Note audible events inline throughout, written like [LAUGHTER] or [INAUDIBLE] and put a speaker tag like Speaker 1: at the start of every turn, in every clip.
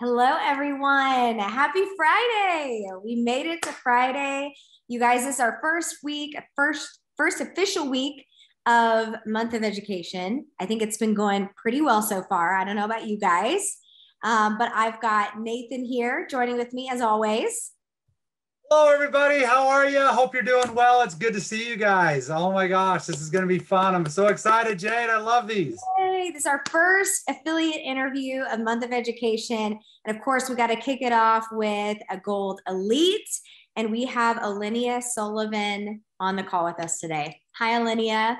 Speaker 1: Hello, everyone. Happy Friday. We made it to Friday. You guys, this is our first week, first, first official week of month of education. I think it's been going pretty well so far. I don't know about you guys, um, but I've got Nathan here joining with me as always.
Speaker 2: Hello, everybody. How are you? Hope you're doing well. It's good to see you guys. Oh my gosh, this is going to be fun. I'm so excited, Jade. I love these.
Speaker 1: Yay, this is our first affiliate interview of Month of Education. And of course, we got to kick it off with a Gold Elite. And we have Olenia Sullivan on the call with us today. Hi, Olenia.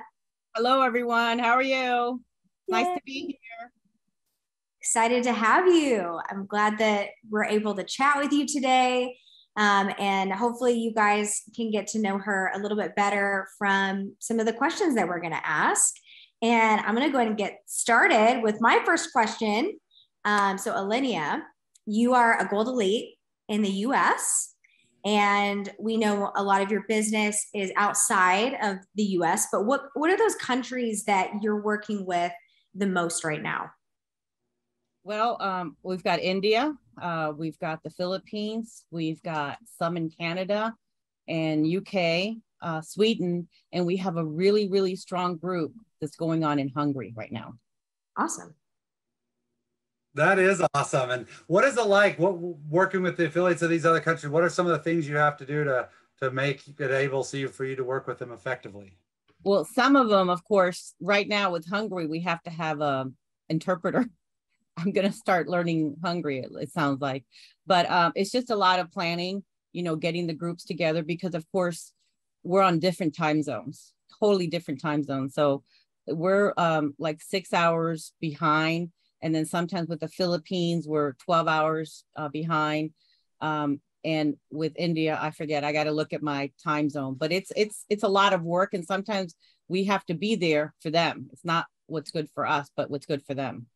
Speaker 3: Hello, everyone. How are you? Nice to be here.
Speaker 1: Excited to have you. I'm glad that we're able to chat with you today. Um, and hopefully, you guys can get to know her a little bit better from some of the questions that we're going to ask. And I'm going to go ahead and get started with my first question. Um, so, Olenia, you are a Gold Elite in the US, and we know a lot of your business is outside of the US, but what, what are those countries that you're working with the most right now?
Speaker 3: Well, um, we've got India, uh, we've got the Philippines, we've got some in Canada and UK, uh, Sweden, and we have a really, really strong group that's going on in Hungary right now.
Speaker 1: Awesome.
Speaker 2: That is awesome. And what is it like? What working with the affiliates of these other countries? What are some of the things you have to do to to make it able so you, for you to work with them effectively?
Speaker 3: Well, some of them, of course, right now with Hungary, we have to have a interpreter. I'm going to start learning Hungary, it, it sounds like. But um, it's just a lot of planning, you know, getting the groups together because, of course, we're on different time zones, totally different time zones. So we're um, like six hours behind. And then sometimes with the Philippines, we're 12 hours uh, behind. Um, and with India, I forget, I got to look at my time zone, but it's, it's, it's a lot of work. And sometimes we have to be there for them. It's not what's good for us, but what's good for them.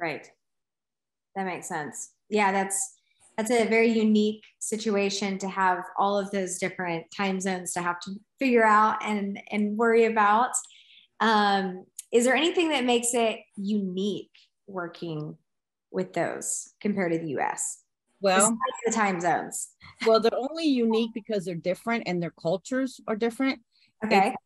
Speaker 1: Right. That makes sense. Yeah, that's that's a very unique situation to have all of those different time zones to have to figure out and and worry about. Um, is there anything that makes it unique working with those compared to the US?
Speaker 3: Well,
Speaker 1: the time zones.
Speaker 3: well, they're only unique because they're different and their cultures are different.
Speaker 1: Okay.
Speaker 3: It's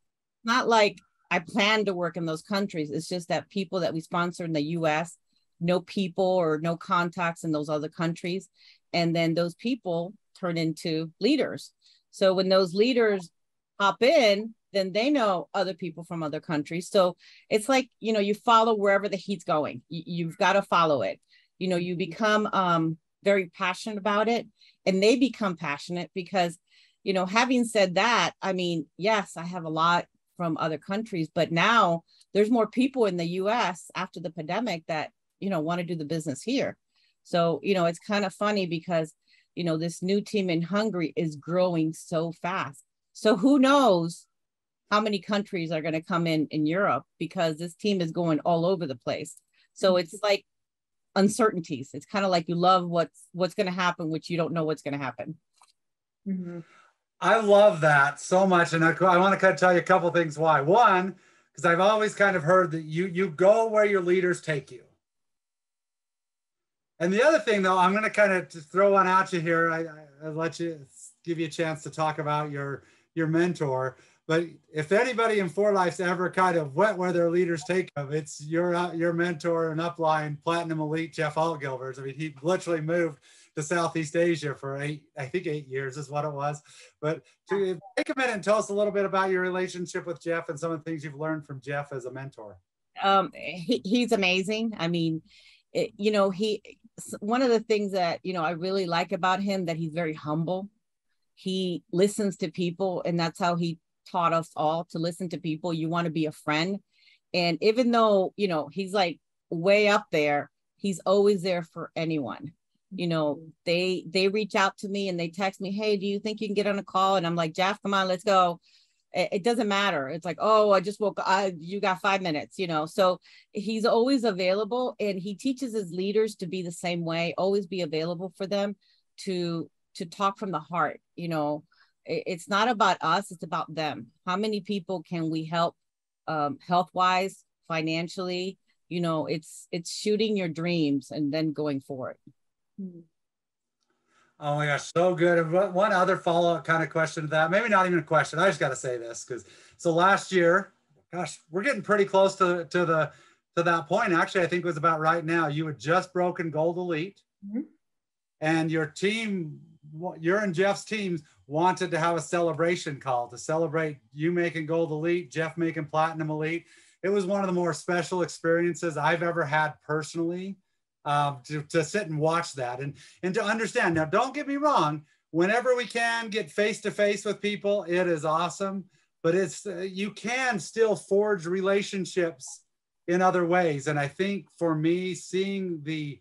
Speaker 3: Not like I plan to work in those countries. It's just that people that we sponsor in the US no people or no contacts in those other countries. And then those people turn into leaders. So when those leaders hop in, then they know other people from other countries. So it's like, you know, you follow wherever the heat's going. You, have got to follow it. You know, you become um, very passionate about it and they become passionate because, you know, having said that, I mean, yes, I have a lot from other countries, but now there's more people in the US after the pandemic that you know want to do the business here so you know it's kind of funny because you know this new team in hungary is growing so fast so who knows how many countries are going to come in in europe because this team is going all over the place so it's like uncertainties it's kind of like you love what's what's going to happen which you don't know what's going to happen
Speaker 1: Mm-hmm.
Speaker 2: I love that so much, and I, I want to kind of tell you a couple things why. One, because I've always kind of heard that you you go where your leaders take you. And the other thing, though, I'm going to kind of throw one at you here. I, I, will let you give you a chance to talk about your your mentor. But if anybody in 4Life's ever kind of went where their leaders take them, it's your uh, your mentor and upline Platinum Elite Jeff Altgilbers. I mean, he literally moved to Southeast Asia for eight, I think eight years is what it was. But to take a minute and tell us a little bit about your relationship with Jeff and some of the things you've learned from Jeff as a mentor.
Speaker 3: Um, he, he's amazing. I mean, it, you know, he one of the things that you know I really like about him that he's very humble. He listens to people, and that's how he taught us all to listen to people. You want to be a friend, and even though you know he's like way up there, he's always there for anyone. You know, mm-hmm. they they reach out to me and they text me, "Hey, do you think you can get on a call?" And I'm like, "Jeff, come on, let's go." It doesn't matter. It's like, oh, I just woke up you got five minutes, you know. So he's always available and he teaches his leaders to be the same way, always be available for them to to talk from the heart. You know, it's not about us; it's about them. How many people can we help, um, health wise, financially? You know, it's it's shooting your dreams and then going for it.
Speaker 2: Oh my gosh, so good. And one other follow up kind of question to that, maybe not even a question. I just got to say this because so last year, gosh, we're getting pretty close to, to the to that point. Actually, I think it was about right now. You had just broken Gold Elite, mm-hmm. and your team, your and Jeff's teams wanted to have a celebration call to celebrate you making Gold Elite, Jeff making Platinum Elite. It was one of the more special experiences I've ever had personally um, to, to sit and watch that and, and to understand. Now, don't get me wrong, whenever we can get face to face with people, it is awesome, but it's uh, you can still forge relationships in other ways. And I think for me, seeing the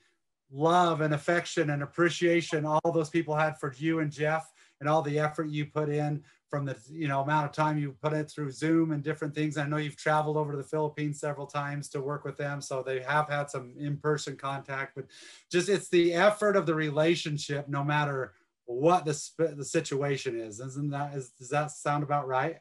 Speaker 2: love and affection and appreciation all those people had for you and Jeff and all the effort you put in from the you know amount of time you put it through Zoom and different things. I know you've traveled over to the Philippines several times to work with them, so they have had some in-person contact. But just it's the effort of the relationship, no matter what the the situation is. Isn't that is does that sound about right?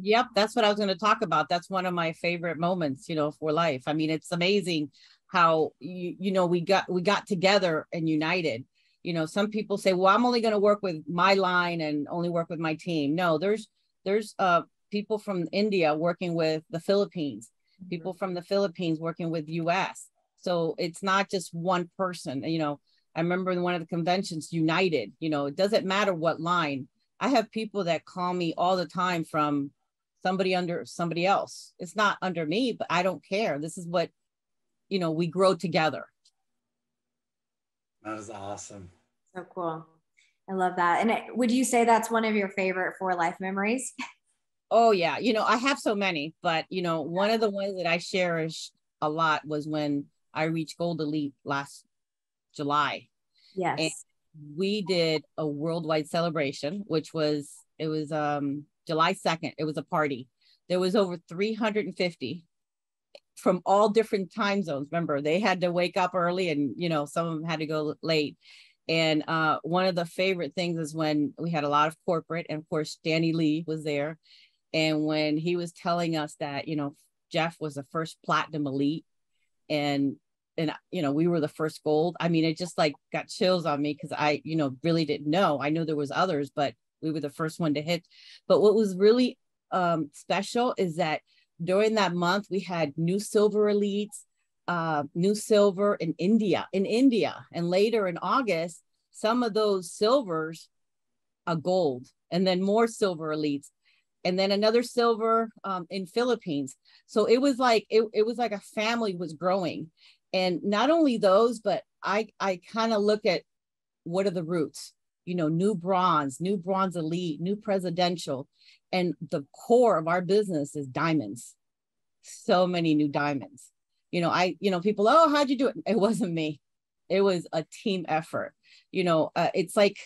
Speaker 3: Yep, that's what I was going to talk about. That's one of my favorite moments, you know, 4Life. I mean, it's amazing how you you know we got we got together and united you know some people say well i'm only going to work with my line and only work with my team. No there's there's uh people from india working with the philippines mm-hmm. people from the philippines working with us so it's not just one person you know. I remember in one of the conventions united you know it doesn't matter what line. I have people that call me all the time from somebody under somebody else. It's not under me but i don't care. This is what you know we grow together
Speaker 2: that is awesome.
Speaker 1: So cool. I love that. And would you say that's one of your favorite 4Life memories?
Speaker 3: Oh yeah, you know, I have so many, but you know, one of the ones that I cherish a lot was when I reached Gold Elite last July.
Speaker 1: Yes. And
Speaker 3: we did a worldwide celebration, which was it was um July 2nd. It was a party. There was over 350 from all different time zones. Remember, they had to wake up early and, you know, some of them had to go late. And uh, one of the favorite things is when we had a lot of corporate, and of course, Danny Lee was there. And when he was telling us that, you know, Jeff was the first platinum elite and and you know we were the first gold i mean it just like got chills on me because i you know really didn't know i knew there was others but we were the first one to hit but what was really um, special is that during that month, we had new silver elites, uh, new silver in India, in India. And later in August, some of those silvers are gold, and then more silver elites, and then another silver um, in Philippines. So it was like it, it was like a family was growing. And not only those, but I I kind of look at what are the roots, you know, new bronze, new bronze elite, new presidential and the core of our business is diamonds. So many new diamonds. You know i you know people oh how'd you do it? It wasn't me. It was a team effort. You know uh, it's like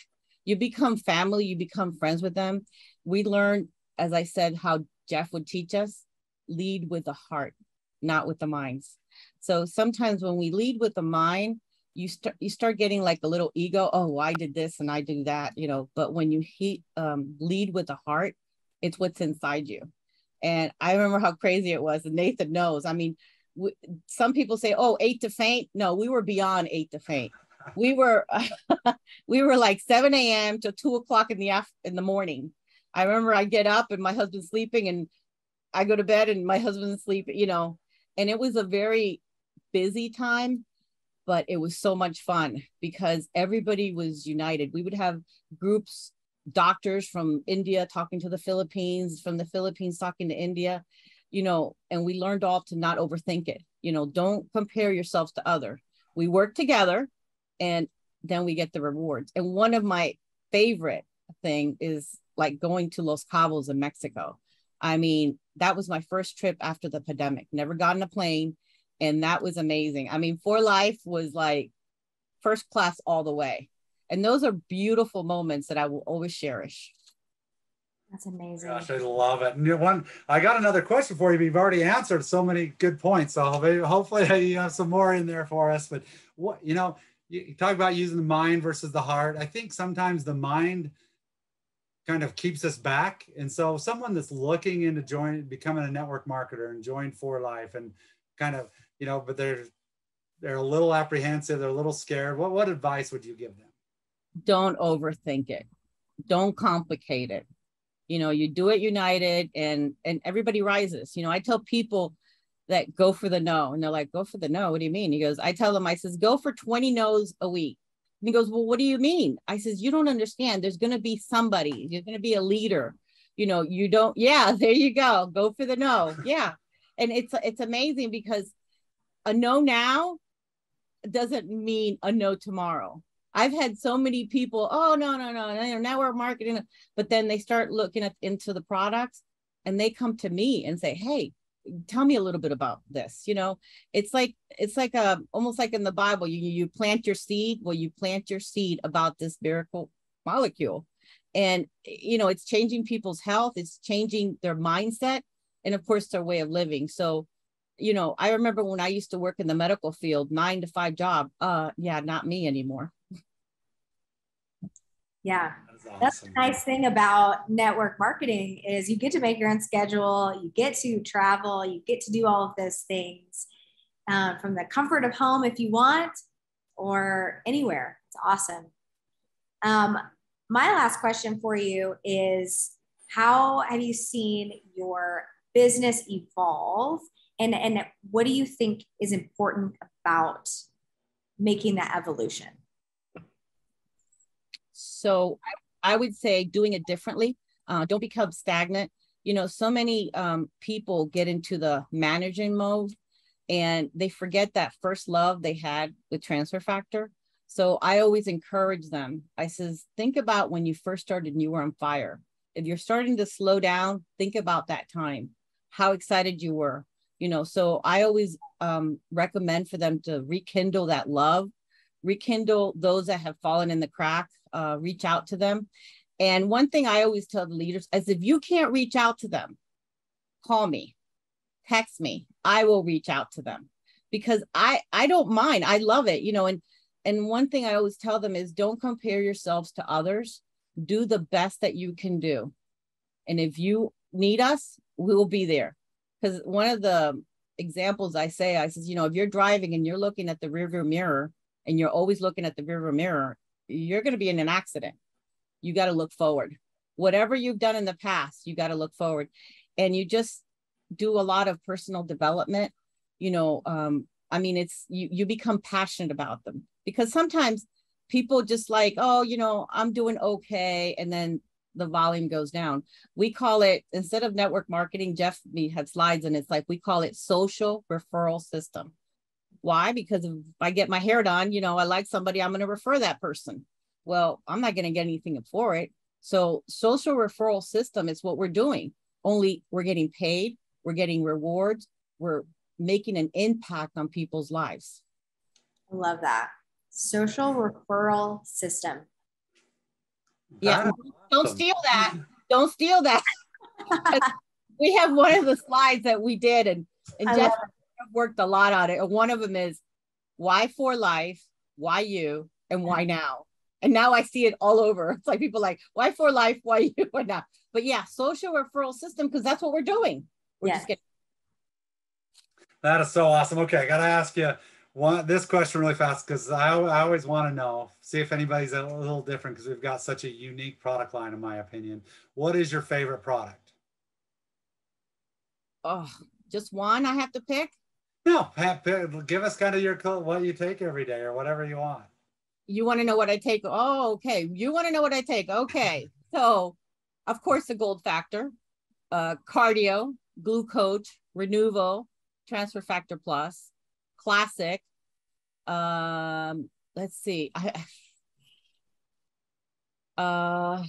Speaker 3: you become family you become friends with them. We learn as i said how jeff would teach us lead with the heart not with the minds. So sometimes when we lead with the mind you start you start getting like a little ego oh i did this and i do that you know but when you he, um, lead with the heart it's what's inside you. And I remember how crazy it was. And Nathan knows. I mean, some people say, "Oh, eight to faint." No, we were beyond eight to faint. We were, [LAUGHS] we were like seven a.m. to two o'clock in the af- in the morning. I remember I get up and my husband's sleeping, and I go to bed and my husband's sleeping. You know, and it was a very busy time, but it was so much fun because everybody was united. We would have groups doctors from India talking to the Philippines, from the Philippines talking to India, you know, and we learned all to not overthink it. You know, don't compare yourselves to other. We work together and then we get the rewards. And one of my favorite thing is like going to Los Cabos in Mexico. I mean, that was my first trip after the pandemic. Never got on a plane and that was amazing. I mean, 4Life was like first class all the way. And those are beautiful moments that I will always cherish.
Speaker 1: That's amazing.
Speaker 2: Gosh, I love it. And one, I got another question for you. You've already answered so many good points. So hopefully [LAUGHS] you have some more in there for us. But what you know, you talk about using the mind versus the heart. I think sometimes the mind kind of keeps us back. And so someone that's looking into join becoming a network marketer and join 4Life and kind of, you know, but they're they're a little apprehensive, they're a little scared. What what advice would you give them?
Speaker 3: Don't overthink it. Don't complicate it. You know, you do it united and and everybody rises. You know, I tell people that go for the no. And they're like, go for the no. What do you mean? He goes, I tell them, I says, go for 20 no's a week. And he goes, well, what do you mean? I says, you don't understand. There's going to be somebody, you're going to be a leader. You know, you don't, [LAUGHS] yeah, there you go. Go for the no. Yeah. And it's, it's amazing because a no now doesn't mean a no tomorrow. I've had so many people, oh no, no, no, no, now we're marketing, but then they start looking at into the products and they come to me and say, Hey, tell me a little bit about this you know? It's like it's like a um, almost like in the bible you you plant your seed well you plant your seed about this miracle molecule. And you know it's changing people's health it's changing their mindset and of course their way of living. So you know i remember when i used to work in the medical field nine to five job uh yeah not me anymore
Speaker 1: yeah. Awesome. That's the nice thing about network marketing is you get to make your own schedule, you get to travel, you get to do all of those things uh, from the comfort of home if you want or anywhere. It's awesome. Um, my last question for you is how have you seen your business evolve and, and what do you think is important about making that evolution?
Speaker 3: So I would say doing it differently. Uh, don't become stagnant. You know, so many um, people get into the managing mode and they forget that first love they had with transfer factor. So I always encourage them. I says, think about when you first started and you were on fire. If you're starting to slow down, think about that time, how excited you were. You know, so I always um, recommend for them to rekindle that love, rekindle those that have fallen in the crack, uh, reach out to them. And one thing I always tell the leaders is if you can't reach out to them, call me, text me. I will reach out to them because I I don't mind. I love it, you know. And and one thing I always tell them is don't compare yourselves to others. Do the best that you can do. And if you need us, we will be there. Because one of the examples I say, I says, you know, if you're driving and you're looking at the rearview mirror and you're always looking at the rearview mirror you're going to be in an accident. You got to look forward. Whatever you've done in the past, you got to look forward. And you just do a lot of personal development. You know, um, I mean, it's you, you become passionate about them because sometimes people just like, oh, you know, I'm doing okay. And then the volume goes down. We call it instead of network marketing, Jeff have slides and it's like we call it social referral system. Why? Because if I get my hair done, you know, I like somebody, I'm going to refer that person. Well, I'm not going to get anything for it. So, social referral system is what we're doing. Only we're getting paid, we're getting rewards, we're making an impact on people's lives.
Speaker 1: I love that. Social referral system.
Speaker 3: Yeah, don't steal that. Don't steal that. [LAUGHS] we have one of the slides that we did, and and Jeff worked a lot on it. And one of them is why 4Life, why you, and why mm-hmm. now. And now I see it all over. [LAUGHS] It's like people like, why 4Life, why [LAUGHS] you, why not? But yeah, social referral system, because that's what we're doing. We're yeah. just getting.
Speaker 2: That is so awesome. Okay, I got to ask you one this question really fast because I, I always want to know, see if anybody's a little different because we've got such a unique product line, in my opinion. What is your favorite product?
Speaker 3: Oh, just one I have to pick?
Speaker 2: No, give us kind of your what you take every day or whatever you want.
Speaker 3: You want to know what I take? Oh, okay. You want to know what I take? Okay. So, of course, the gold factor, uh, cardio, glucoach, Renuvo, transfer factor plus, classic. Um, let's see. I, [LAUGHS] uh,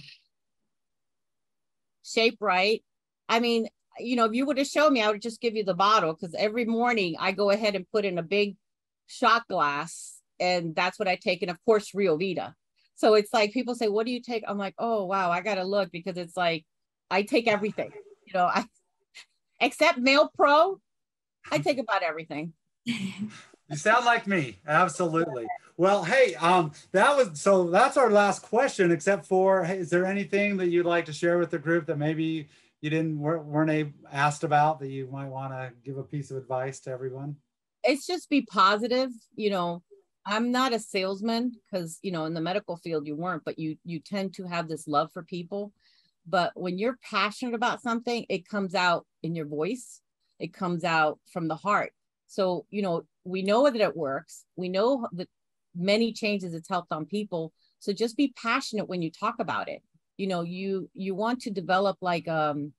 Speaker 3: ShapeRite. I mean, you know, if you would have shown me, I would just give you the bottle because every morning I go ahead and put in a big shot glass and that's what I take. And of course, RioVida. So it's like people say, What do you take? I'm like, Oh, wow, I got to look because it's like I take everything, you know, I [LAUGHS] except MalePro, I take about everything.
Speaker 2: You sound like me. Absolutely. Well, hey, um, that was so that's our last question, except for hey, is there anything that you'd like to share with the group that maybe you didn't weren't asked about that you might want to give a piece of advice to everyone?
Speaker 3: It's just be positive. You know, I'm not a salesman because you know in the medical field you weren't, but you you tend to have this love for people. But when you're passionate about something, it comes out in your voice. It comes out from the heart. So you know we know that it works. We know that many changes it's helped on people. So just be passionate when you talk about it. You know, you you want to develop like um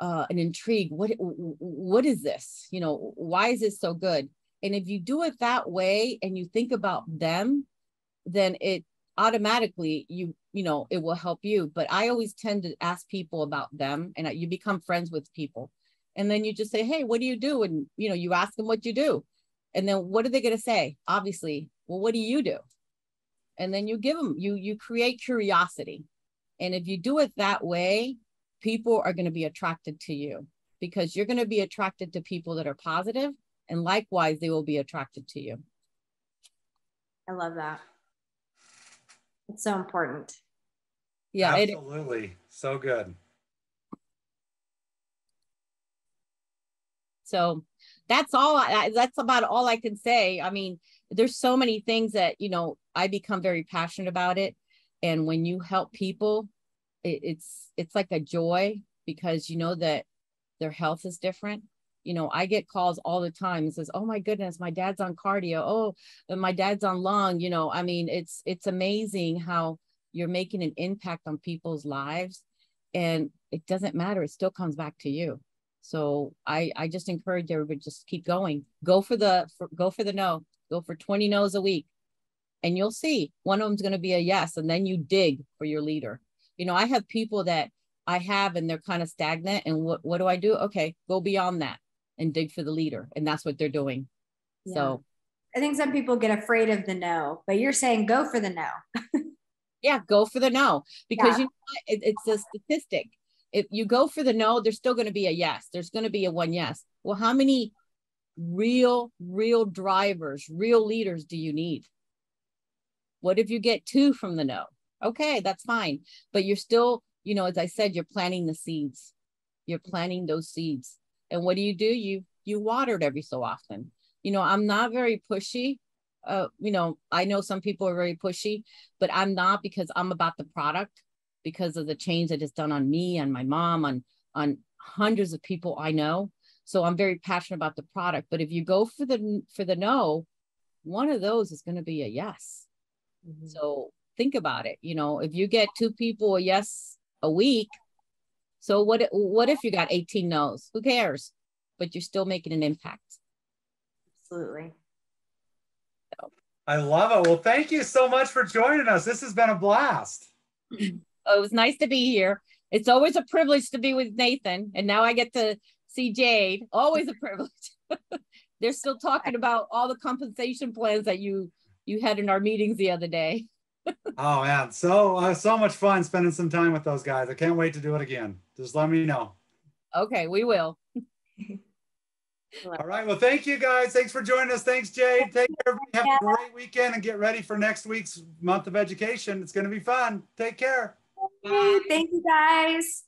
Speaker 3: uh, an intrigue. What what is this? You know, why is this so good? And if you do it that way and you think about them, then it automatically you you know it will help you. But I always tend to ask people about them, and you become friends with people, and then you just say, "Hey, what do you do?" And you know, you ask them what you do, and then what are they going to say? Obviously, well, what do you do? And then you give them you you create curiosity, and if you do it that way, people are going to be attracted to you because you're going to be attracted to people that are positive and likewise they will be attracted to you.
Speaker 1: I love that. It's so important.
Speaker 2: Yeah absolutely. It, so good.
Speaker 3: So that's all I, that's about all i can say. I mean there's so many things that you know i become very passionate about it and when you help people it, it's it's like a joy because you know that their health is different. You know i get calls all the time and says oh my goodness my dad's on cardio. Oh uh, my dad's on lung. You know i mean it's it's amazing how you're making an impact on people's lives and it doesn't matter. It still comes back to you. So i i just encourage everybody just keep going. Go for the for, go for the no. Go for 20 no's a week and you'll see one of them's going to be a yes and then you dig for your leader you know i have people that i have and they're kind of stagnant and what, what do i do okay go beyond that and dig for the leader. And that's what they're doing. Yeah. So
Speaker 1: I think some people get afraid of the no, but you're saying go for the no. [LAUGHS]
Speaker 3: yeah, go for the no because yeah. you know it, it's a statistic. If you go for the no, there's still going to be a yes. There's going to be a one yes. Well, how many real, real drivers, real leaders do you need? What if you get two from the no? Okay, that's fine. But you're still, you know, as I said, you're planting the seeds. You're planting those seeds. And what do you do? You you water it every so often. You know, I'm not very pushy. Uh, you know, I know some people are very pushy, but I'm not because I'm about the product because of the change that is done on me, and my mom, on on hundreds of people I know. So I'm very passionate about the product. But if you go for the for the no, one of those is going to be a yes. Mm-hmm. So think about it. You know, if you get two people a yes a week, so what what if you got 18 no's? Who cares? But you're still making an impact.
Speaker 1: Absolutely.
Speaker 2: So. I love it. Well, thank you so much for joining us. This has been a blast. [CLEARS THROAT]
Speaker 3: It was nice to be here. It's always a privilege to be with Nathan, and now I get to see Jade. Always a privilege. [LAUGHS] They're still talking about all the compensation plans that you you had in our meetings the other day [LAUGHS]
Speaker 2: oh man, so uh, so much fun spending some time with those guys. I can't wait to do it again. Just let me know.
Speaker 3: Okay, we will.
Speaker 2: All right. Well, thank you guys. Thanks for joining us. Thanks, Jade. Take care. Everybody. Have a great weekend and get ready for next week's month of education. It's going to be fun. Take care.
Speaker 1: Bye. Thank you, guys.